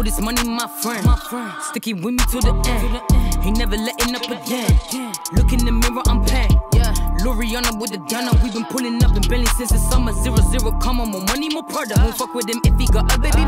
All this money, my friend. My friend. Sticky with me to the end. He never letting up again. Look in the mirror, I'm packed. Yeah. Loriana with the Dana. we been pulling up in Bentley since the summer. Zero zero, come on, more money, more product. Won't fuck with him if he got a baby.